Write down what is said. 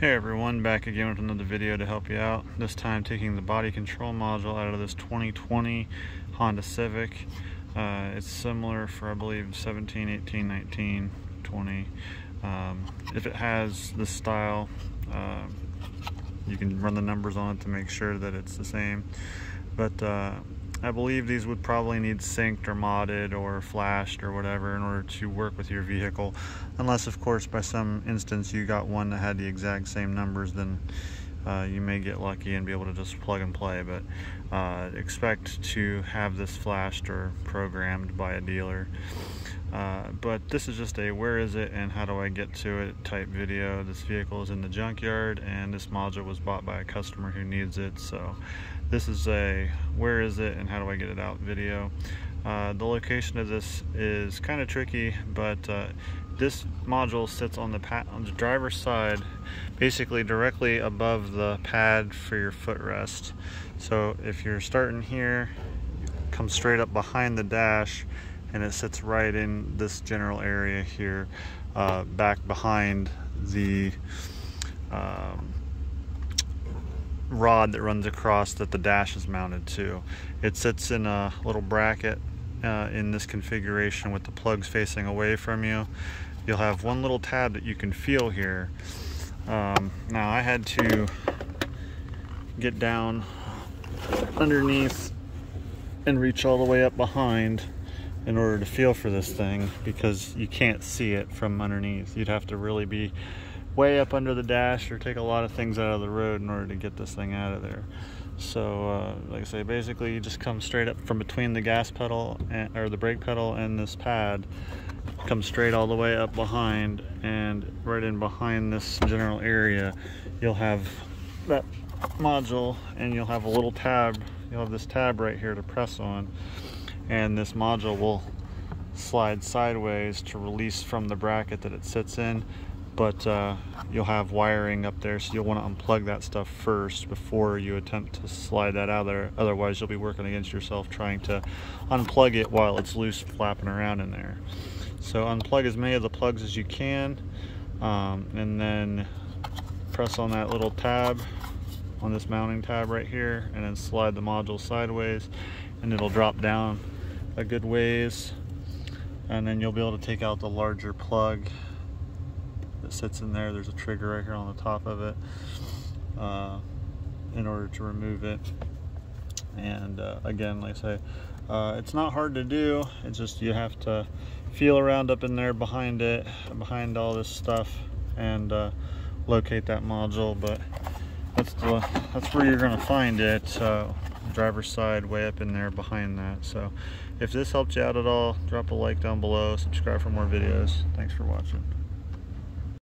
Hey everyone, back again with another video to help you out. This time taking the body control module out of this 2020 Honda Civic. Uh, it's similar for I believe 17, 18, 19, 20. Um, if it has this style, uh, you can run the numbers on it to make sure that it's the same. But uh, I believe these would probably need synced or modded or flashed or whatever in order to work with your vehicle. Unless, of course, by some instance you got one that had the exact same numbers, then uh, you may get lucky and be able to just plug and play. But uh, expect to have this flashed or programmed by a dealer. Uh, but this is just a where is it and how do I get to it type video. This vehicle is in the junkyard and this module was bought by a customer who needs it. So this is a where is it and how do I get it out video. Uh, the location of this is kind of tricky, but uh, this module sits on the, on the driver's side, basically directly above the pad for your footrest. So if you're starting here, come straight up behind the dash, and it sits right in this general area here, uh, back behind the um, rod that runs across that the dash is mounted to. It sits in a little bracket uh, in this configuration with the plugs facing away from you. You'll have one little tab that you can feel here. Um, now I had to get down underneath and reach all the way up behind in order to feel for this thing because you can't see it from underneath. You'd have to really be way up under the dash or take a lot of things out of the road in order to get this thing out of there. So, uh, like I say, basically you just come straight up from between the gas pedal and, or the brake pedal and this pad, come straight all the way up behind and right in behind this general area, you'll have that module and you'll have a little tab. You'll have this tab right here to press on and this module will slide sideways to release from the bracket that it sits in but uh, you'll have wiring up there so you'll want to unplug that stuff first before you attempt to slide that out there. Otherwise you'll be working against yourself trying to unplug it while it's loose flapping around in there. So unplug as many of the plugs as you can um, and then press on that little tab on this mounting tab right here and then slide the module sideways and it'll drop down a good ways and then you'll be able to take out the larger plug that sits in there. There's a trigger right here on the top of it uh, in order to remove it. And uh, again, like I say, uh, it's not hard to do. It's just you have to feel around up in there behind it, behind all this stuff, and uh, locate that module. But that's the that's where you're gonna find it. Driver's side way up in there behind that. So if this helped you out at all, drop a like down below, subscribe for more videos. Thanks for watching.